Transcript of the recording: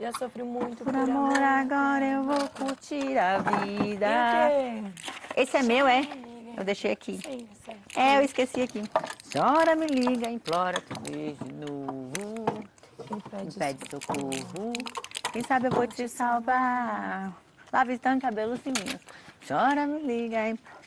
Já sofri muito Por amor, agora eu vou curtir a vida. Esse é meu, é? Eu deixei aqui. Sim. Tá é, eu esqueci aqui. Chora, me liga, implora que beijo de novo. Me pede Me pede socorro. Quem sabe eu vou te salvar. Lá então cabelo ciminho. Chora, me liga, implora.